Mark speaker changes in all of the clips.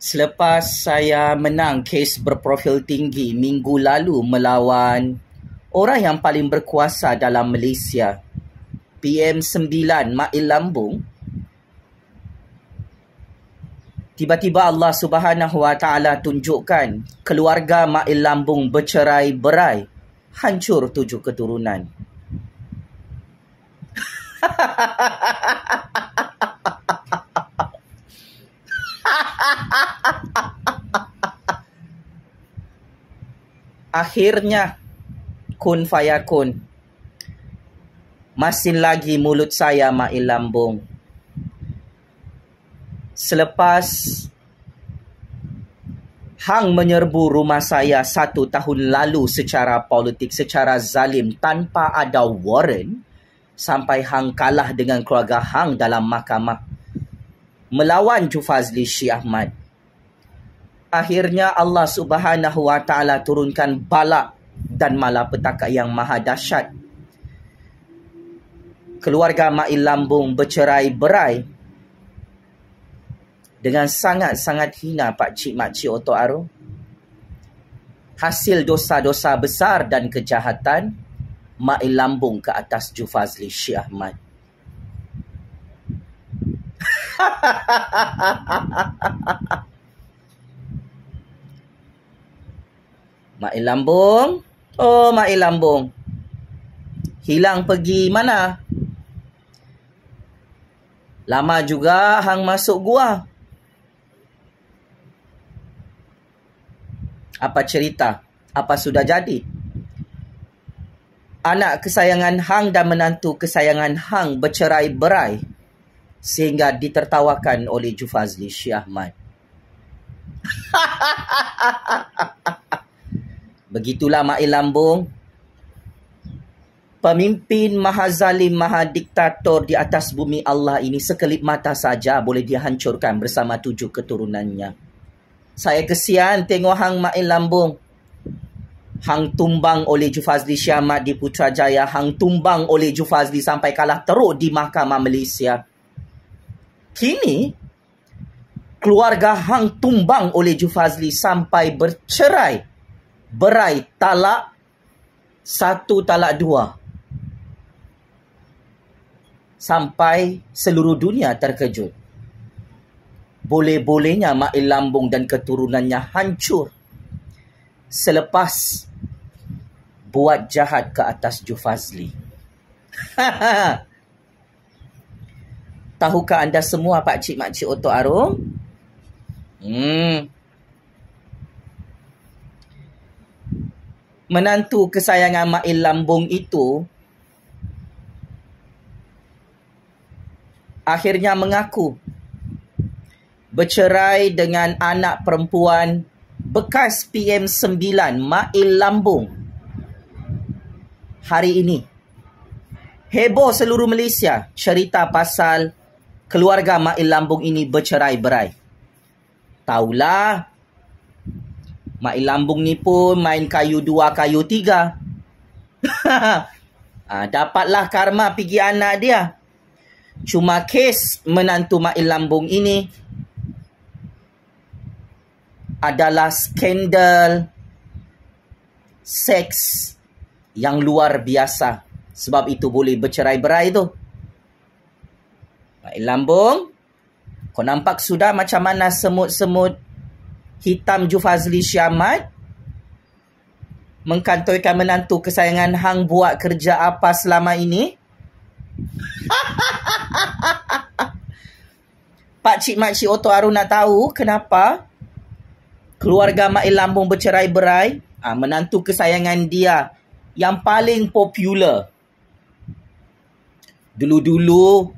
Speaker 1: Selepas saya menang kes berprofil tinggi minggu lalu melawan orang yang paling berkuasa dalam Malaysia, PM9 Mail Lambung, tiba-tiba Allah Subhanahu Wa Taala tunjukkan keluarga Mail Lambung bercerai-berai, hancur tujuh keturunan. Akhirnya kun fayakun. Masin lagi mulut saya mail lambung. Selepas Hang menyerbu rumah saya satu tahun lalu secara politik, secara zalim tanpa ada warrant sampai Hang kalah dengan keluarga Hang dalam mahkamah melawan Jufazli Syih Ahmad. Akhirnya Allah Subhanahu Wa Taala turunkan bala dan malapetaka yang maha dahsyat. Keluarga Mail Lambung bercerai-berai dengan sangat-sangat hina Pak Cik Mak Cik Oto Aro. Hasil dosa-dosa besar dan kejahatan Mail Lambung ke atas Jufazli Syih Ahmad. Mak Lambung. Oh, Mak Lambung. Hilang pergi mana? Lama juga hang masuk gua. Apa cerita? Apa sudah jadi? Anak kesayangan hang dan menantu kesayangan hang bercerai-berai sehingga ditertawakan oleh Jufazli Syih Ahmad. Begitulah Mail Lambung. Pemimpin maha zalim, maha diktator di atas bumi Allah ini sekelip mata saja boleh dihancurkan bersama tujuh keturunannya. Saya kesian tengok Hang Mail Lambung. Hang tumbang oleh Jufazli Syamat di Putrajaya. Hang tumbang oleh Jufazli sampai kalah teruk di Mahkamah Malaysia. Kini, keluarga Hang tumbang oleh Jufazli sampai bercerai. Berai talak satu talak dua. Sampai seluruh dunia terkejut. Boleh-bolehnya Mail Lambung dan keturunannya hancur. Selepas buat jahat ke atas Jufazli. Tahukah anda semua pak cik mak cik Oto Arum? Hmm. Menantu kesayangan Mail Lambung itu akhirnya mengaku bercerai dengan anak perempuan bekas PM9 Mail Lambung hari ini. Heboh seluruh Malaysia cerita pasal keluarga Mail Lambung ini bercerai-berai. Taulah, Mail Lambung ni pun main kayu dua, kayu tiga. ha, dapatlah karma pergi anak dia. Cuma kes menantu Mail Lambung ini adalah skandal seks yang luar biasa. Sebab itu boleh bercerai-berai tu. Baik lambung. Kau nampak sudah macam mana semut-semut hitam Jufazli Syamat mengkantoikan menantu kesayangan Hang buat kerja apa selama ini? Pak Cik Mak Cik Oto Arun nak tahu kenapa keluarga Mail Lambung bercerai-berai? Ha, menantu kesayangan dia yang paling popular. Dulu-dulu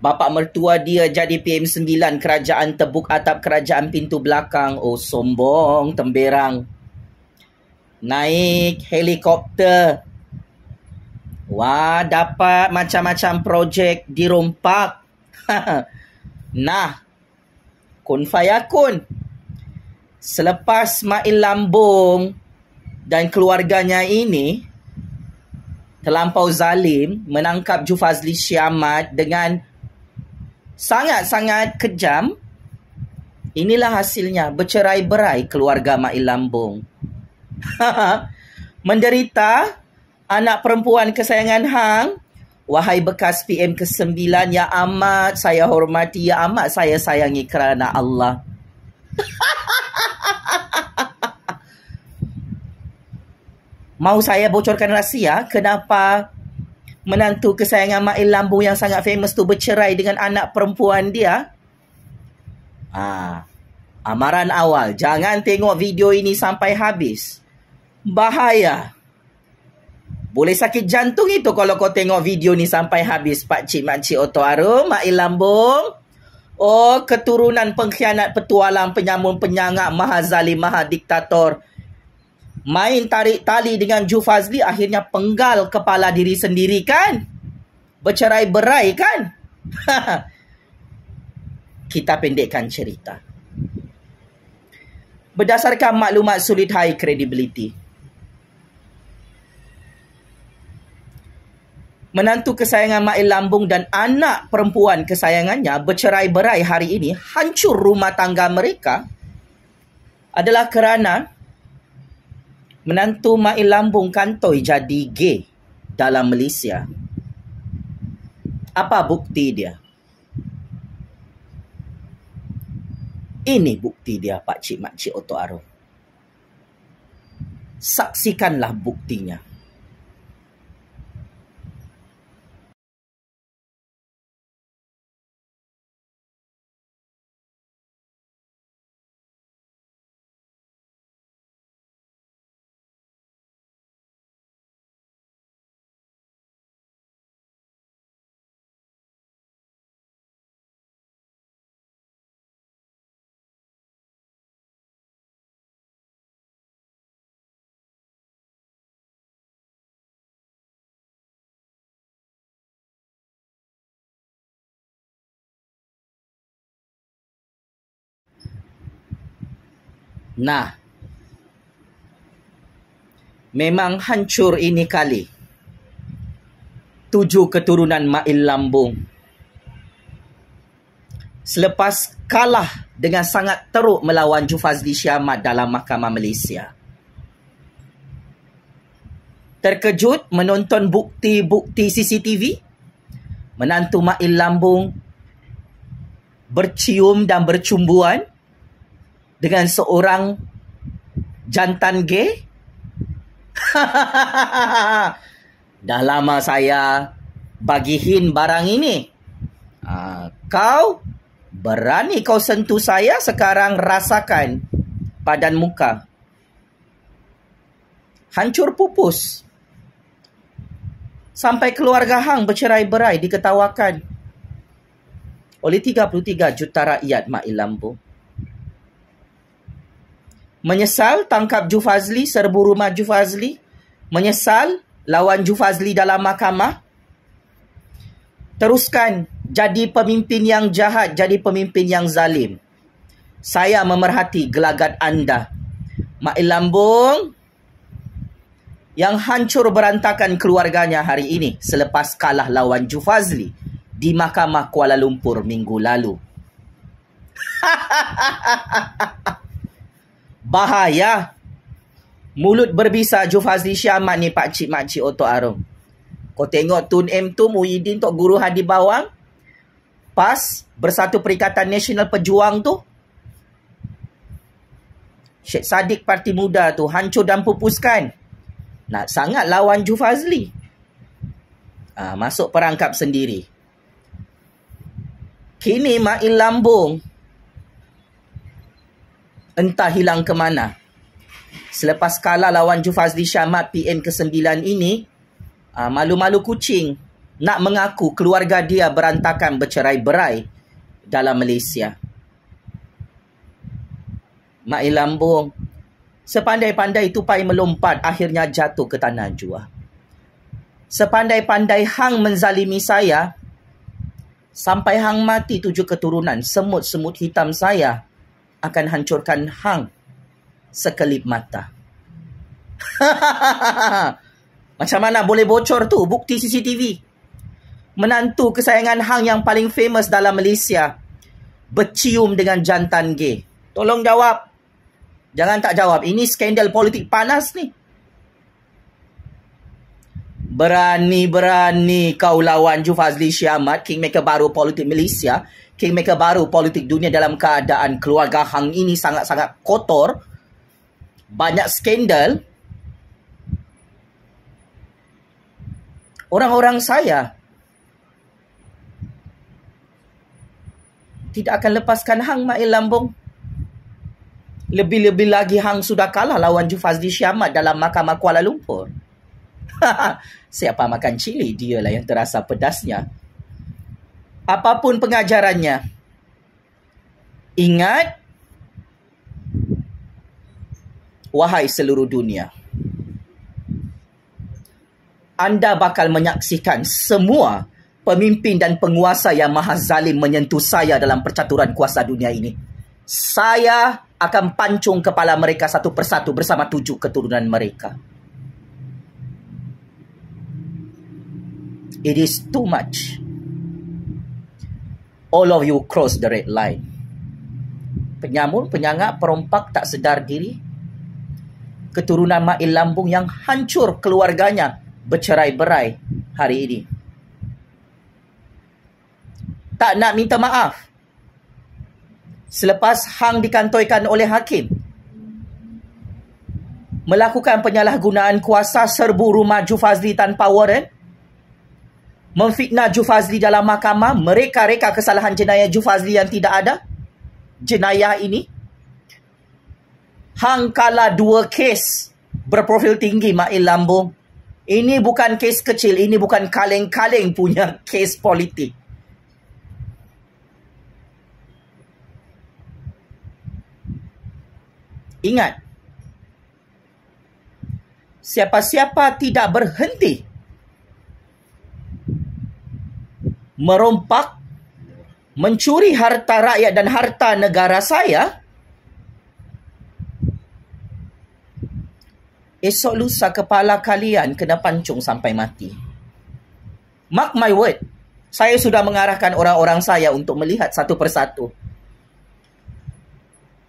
Speaker 1: Bapa mertua dia jadi PM9 kerajaan tebuk atap kerajaan pintu belakang. Oh sombong temberang. Naik helikopter. Wah dapat macam-macam projek dirompak. nah. Kun fayakun. Selepas Mail Lambung dan keluarganya ini terlampau zalim menangkap Jufazli Syamat dengan sangat-sangat kejam Inilah hasilnya bercerai-berai keluarga Mail Lambung. Menderita anak perempuan kesayangan Hang, wahai bekas PM ke-9 yang amat saya hormati, yang amat saya sayangi kerana Allah. Mau saya bocorkan rahsia kenapa menantu kesayangan Mail Lambu yang sangat famous tu bercerai dengan anak perempuan dia? Ah, amaran awal, jangan tengok video ini sampai habis. Bahaya. Boleh sakit jantung itu kalau kau tengok video ni sampai habis Pak Cik Mak Cik Oto Arum, Mail Lambung. Oh, keturunan pengkhianat petualang penyamun penyangak maha zalim maha diktator main tarik tali dengan Ju Fazli akhirnya penggal kepala diri sendiri kan? Bercerai berai kan? Kita pendekkan cerita. Berdasarkan maklumat sulit high credibility. Menantu kesayangan Mail Lambung dan anak perempuan kesayangannya bercerai berai hari ini hancur rumah tangga mereka adalah kerana menantu Mail Lambung kantoi jadi gay dalam Malaysia. Apa bukti dia? Ini bukti dia Pak Cik Mak Cik Oto Aro. Saksikanlah buktinya. Nah. Memang hancur ini kali. Tujuh keturunan Mail Lambung. Selepas kalah dengan sangat teruk melawan Jufazli Syamat dalam Mahkamah Malaysia. Terkejut menonton bukti-bukti CCTV. Menantu Mail Lambung bercium dan bercumbuan dengan seorang jantan gay? Dah lama saya bagihin barang ini. Uh, kau berani kau sentuh saya sekarang rasakan padan muka. Hancur pupus. Sampai keluarga Hang bercerai-berai diketawakan oleh 33 juta rakyat Mak Ilampu. Menyesal tangkap Jufazli, serbu rumah Jufazli. Menyesal lawan Jufazli dalam mahkamah. Teruskan jadi pemimpin yang jahat, jadi pemimpin yang zalim. Saya memerhati gelagat anda. Mak Lambung yang hancur berantakan keluarganya hari ini selepas kalah lawan Jufazli di Mahkamah Kuala Lumpur minggu lalu. Bahaya. Mulut berbisa Jufazli Syamat ni Pak Cik Mak Cik Oto Arum. Kau tengok Tun M tu Muhyiddin Tok Guru Hadi Bawang. PAS Bersatu Perikatan Nasional Pejuang tu. Syed Saddiq Parti Muda tu hancur dan pupuskan. Nak sangat lawan Jufazli. Ha, masuk perangkap sendiri. Kini Ma'il Lambung entah hilang ke mana. Selepas kalah lawan Jufazli Syamat PN ke-9 ini, uh, malu-malu kucing nak mengaku keluarga dia berantakan bercerai-berai dalam Malaysia. Mak Lambung, sepandai-pandai tupai melompat akhirnya jatuh ke tanah jua. Sepandai-pandai Hang menzalimi saya, sampai Hang mati tujuh keturunan semut-semut hitam saya, akan hancurkan hang sekelip mata. Macam mana boleh bocor tu bukti CCTV? Menantu kesayangan hang yang paling famous dalam Malaysia bercium dengan jantan gay? Tolong jawab. Jangan tak jawab. Ini skandal politik panas ni. Berani-berani kau lawan Jufazli Syamat, Kingmaker baru politik Malaysia, Kingmaker baru politik dunia dalam keadaan keluarga Hang ini sangat-sangat kotor, banyak skandal. Orang-orang saya tidak akan lepaskan Hang Mail Lambung. Lebih-lebih lagi Hang sudah kalah lawan Jufazli Syamat dalam mahkamah Kuala Lumpur. Siapa makan cili, dialah yang terasa pedasnya. Apapun pengajarannya, ingat, wahai seluruh dunia, anda bakal menyaksikan semua pemimpin dan penguasa yang maha zalim menyentuh saya dalam percaturan kuasa dunia ini. Saya akan pancung kepala mereka satu persatu bersama tujuh keturunan mereka. It is too much. All of you cross the red line. Penyamun, penyangak, perompak tak sedar diri. Keturunan Ma'il Lambung yang hancur keluarganya bercerai-berai hari ini. Tak nak minta maaf. Selepas Hang dikantoikan oleh hakim. Melakukan penyalahgunaan kuasa serbu rumah Jufazli tanpa warrant memfitnah Jufazli dalam mahkamah, mereka-reka kesalahan jenayah Jufazli yang tidak ada, jenayah ini, hang kala dua kes berprofil tinggi Ma'il Lambung. Ini bukan kes kecil, ini bukan kaleng-kaleng punya kes politik. Ingat, siapa-siapa tidak berhenti merompak, mencuri harta rakyat dan harta negara saya, esok lusa kepala kalian kena pancung sampai mati. Mark my word, saya sudah mengarahkan orang-orang saya untuk melihat satu persatu.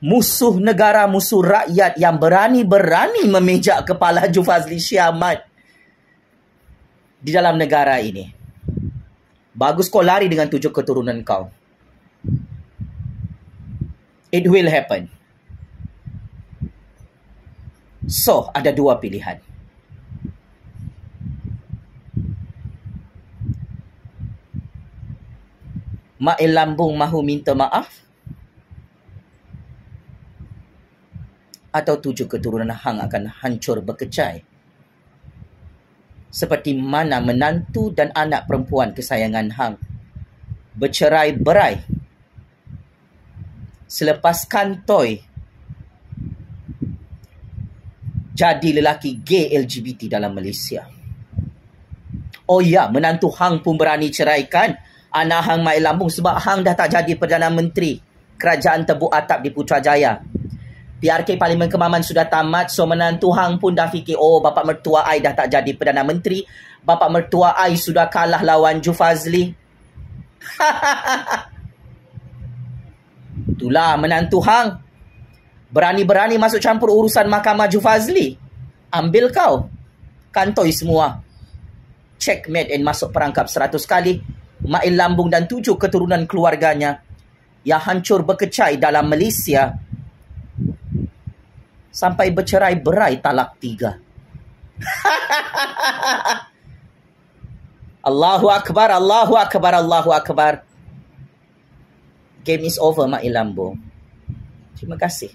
Speaker 1: Musuh negara, musuh rakyat yang berani-berani memejak kepala Jufazli Syamat di dalam negara ini. Bagus kau lari dengan tujuh keturunan kau. It will happen. So, ada dua pilihan. Ma'il lambung mahu minta maaf? Atau tujuh keturunan hang akan hancur berkecai? Seperti mana menantu dan anak perempuan kesayangan Hang. Bercerai berai. Selepas kantoi jadi lelaki gay LGBT dalam Malaysia. Oh ya, menantu Hang pun berani ceraikan. Anak Hang Mai Lambung sebab Hang dah tak jadi Perdana Menteri. Kerajaan Tebuk Atap di Putrajaya. PRK Parlimen Kemaman sudah tamat so menantu hang pun dah fikir oh bapa mertua ai dah tak jadi perdana menteri. Bapa mertua ai sudah kalah lawan Jufazli. Itulah menantu hang berani-berani masuk campur urusan mahkamah Jufazli. Ambil kau. Kantoi semua. Checkmate and masuk perangkap seratus kali. Ma'il Lambung dan tujuh keturunan keluarganya. Yang hancur berkecai dalam Malaysia sampai bercerai berai talak tiga. Allahu Akbar, Allahu Akbar, Allahu Akbar. Game is over, Mak Ilambo. Terima kasih.